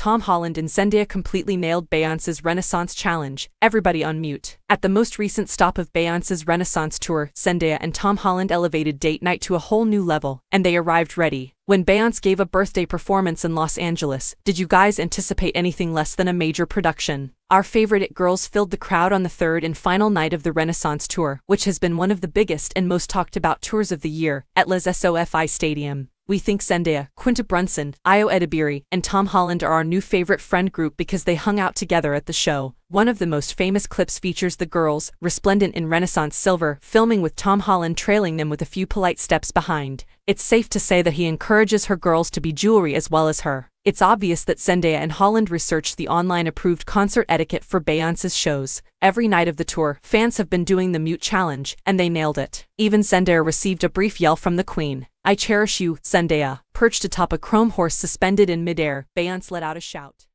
Tom Holland and Zendaya completely nailed Beyonce's Renaissance Challenge, everybody on mute. At the most recent stop of Beyonce's Renaissance tour, Zendaya and Tom Holland elevated date night to a whole new level, and they arrived ready. When Beyonce gave a birthday performance in Los Angeles, did you guys anticipate anything less than a major production? Our favorite It Girls filled the crowd on the third and final night of the Renaissance Tour, which has been one of the biggest and most talked about tours of the year, at Les SOFI Stadium. We think Zendaya, Quinta Brunson, Ayo Edebiri, and Tom Holland are our new favorite friend group because they hung out together at the show. One of the most famous clips features the girls, resplendent in Renaissance silver, filming with Tom Holland trailing them with a few polite steps behind. It's safe to say that he encourages her girls to be jewelry as well as her. It's obvious that Zendaya and Holland researched the online-approved concert etiquette for Beyonce's shows. Every night of the tour, fans have been doing the mute challenge, and they nailed it. Even Zendaya received a brief yell from the queen. I cherish you, Zendaya. Perched atop a chrome horse suspended in midair, Beyonce let out a shout.